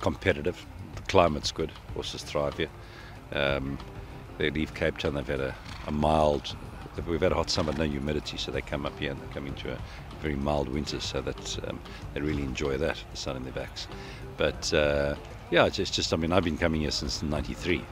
competitive. The climate's good. Horses thrive here. Um, they leave Cape Town. They've had a, a mild. We've had a hot summer, no humidity, so they come up here and they come into a very mild winter, so that um, they really enjoy that, the sun in their backs. But uh, yeah, it's just, just, I mean, I've been coming here since '93.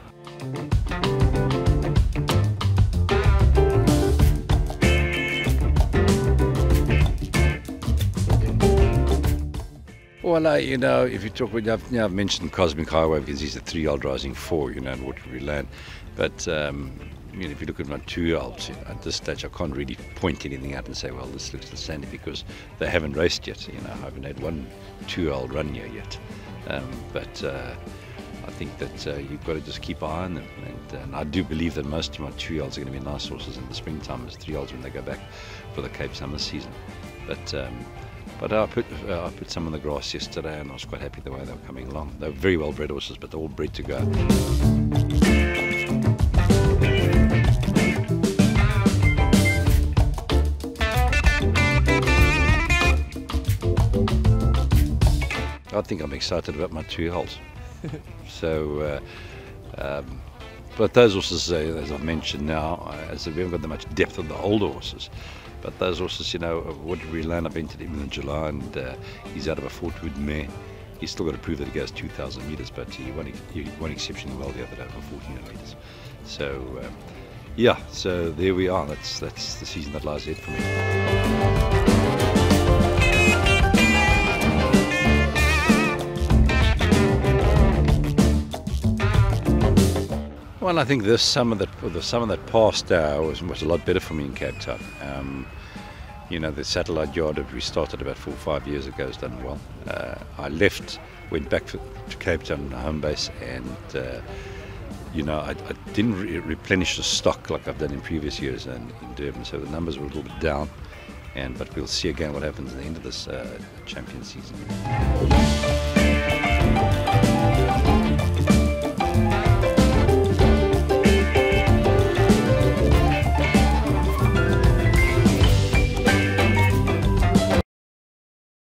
Well, uh, you know, if you talk, I've, you know, I've mentioned Cosmic Highway because he's a three-year-old rising four, you know, in Waterbury Land. But um, you know, if you look at my two-year-olds you know, at this stage, I can't really point anything out and say, well, this looks the same because they haven't raced yet. You know, I haven't had one two-year-old run here yet. Um, but uh, I think that uh, you've got to just keep an eye on them. And, and I do believe that most of my two-year-olds are going to be nice horses in the springtime as three-year-olds when they go back for the Cape Summer season. But um, but I put uh, I put some on the grass yesterday, and I was quite happy the way they were coming along. They were very well bred horses, but they're all bred to go. I think I'm excited about my two holes. so, uh, um, but those horses, uh, as I've mentioned now, uh, as we haven't got that much depth of the older horses. But those horses, you know, Waterbury Land, I've entered him in July, and uh, he's out of a Fort Wood mare. He's still got to prove that he goes 2,000 metres, but he won, he won exceptionally well the other day for 1,400 metres. So, um, yeah, so there we are. That's that's the season that lies ahead for me. Well, I think this summer that the summer that passed uh, was was a lot better for me in Cape Town. Um, you know, the satellite yard that we started about four or five years ago has done well. Uh, I left, went back to, Cape Town home base, and uh, you know, I, I didn't re- replenish the stock like I've done in previous years in, in, Durban, so the numbers were a little bit down. And but we'll see again what happens at the end of this uh, champion season.